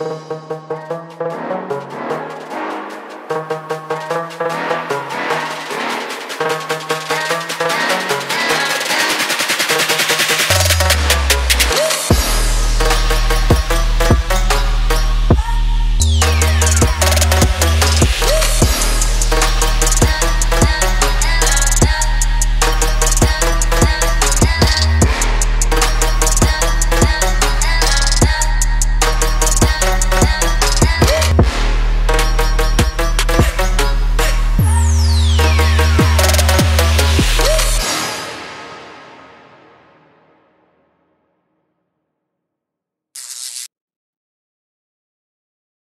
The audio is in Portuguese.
Música